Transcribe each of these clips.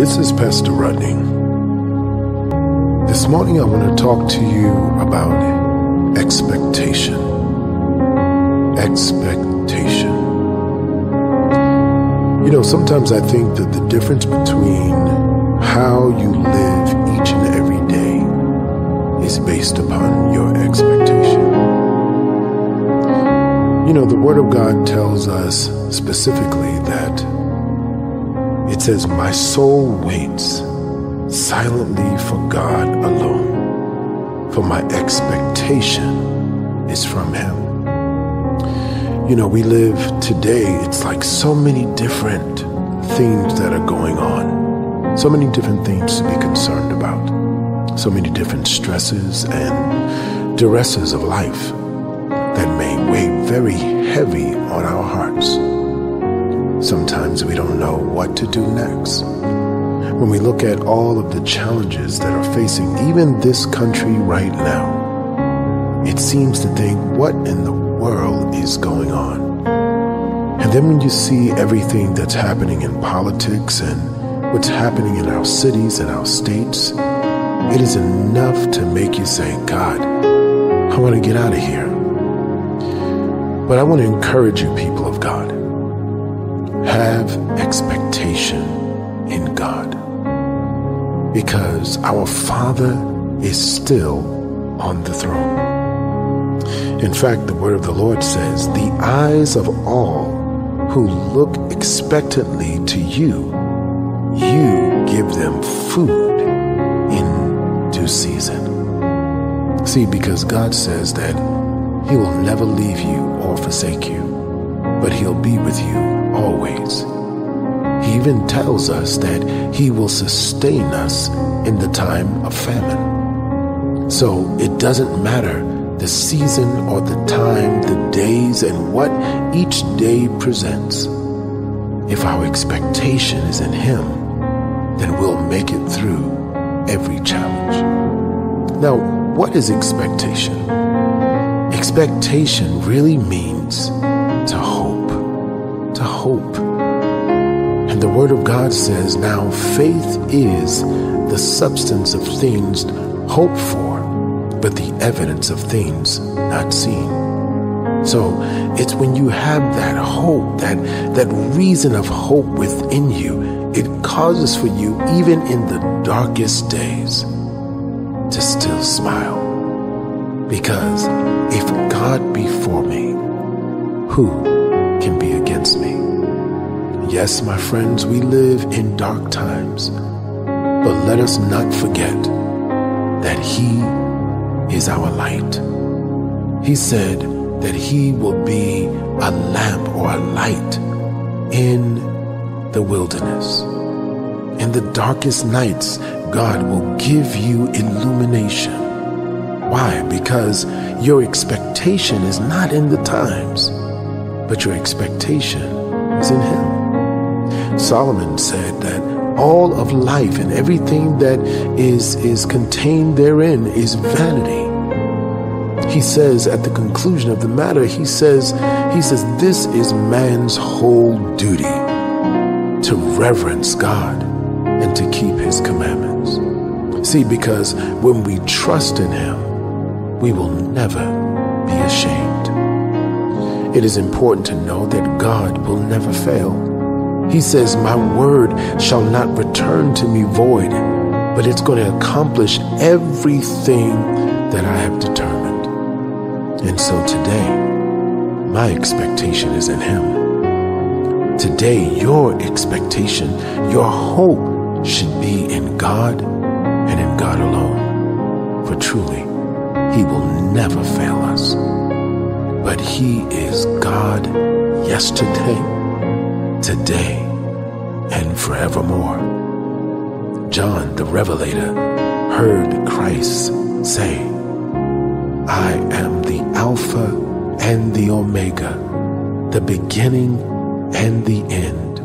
This is Pastor Rodney. This morning I want to talk to you about expectation. Expectation. You know, sometimes I think that the difference between how you live each and every day is based upon your expectation. You know, the Word of God tells us specifically that it says, My soul waits silently for God alone, for my expectation is from Him. You know, we live today, it's like so many different things that are going on, so many different things to be concerned about, so many different stresses and duresses of life that may weigh very heavy on our hearts. Sometimes we don't know what to do next. When we look at all of the challenges that are facing even this country right now, it seems to think, what in the world is going on? And then when you see everything that's happening in politics and what's happening in our cities and our states, it is enough to make you say, God, I want to get out of here. But I want to encourage you, people of God have expectation in God because our Father is still on the throne. In fact, the word of the Lord says, The eyes of all who look expectantly to you, you give them food in due season. See, because God says that He will never leave you or forsake you, but He'll be with you always. He even tells us that He will sustain us in the time of famine. So it doesn't matter the season or the time, the days, and what each day presents. If our expectation is in Him, then we'll make it through every challenge. Now, what is expectation? Expectation really means hope. And the Word of God says, Now faith is the substance of things hoped for, but the evidence of things not seen. So it's when you have that hope, that, that reason of hope within you, it causes for you, even in the darkest days, to still smile. Because if God be for me, who can be against me. Yes, my friends, we live in dark times, but let us not forget that He is our light. He said that He will be a lamp or a light in the wilderness. In the darkest nights, God will give you illumination. Why? Because your expectation is not in the times but your expectation is in Him. Solomon said that all of life and everything that is, is contained therein is vanity. He says at the conclusion of the matter, he says, he says, this is man's whole duty to reverence God and to keep his commandments. See, because when we trust in him, we will never be ashamed. It is important to know that God will never fail. He says, My word shall not return to me void, but it's going to accomplish everything that I have determined. And so today, my expectation is in Him. Today, your expectation, your hope should be in God and in God alone. For truly, He will never fail us but He is God yesterday, today, and forevermore. John the Revelator heard Christ say, I am the Alpha and the Omega, the beginning and the end,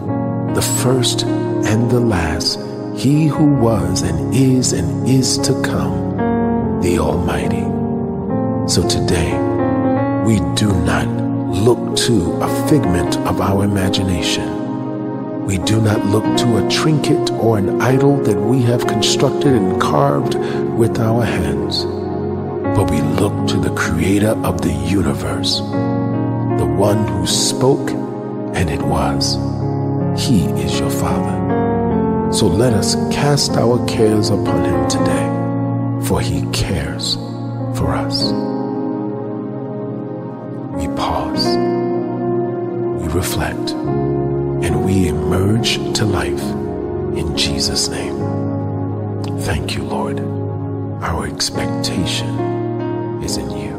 the first and the last, he who was and is and is to come, the Almighty. So today, we do not look to a figment of our imagination, We do not look to a trinket or an idol that we have constructed and carved with our hands, but we look to the creator of the universe, the one who spoke and it was. He is your Father. So let us cast our cares upon him today, for he cares for us. We pause, we reflect, and we emerge to life in Jesus' name. Thank you, Lord. Our expectation is in you.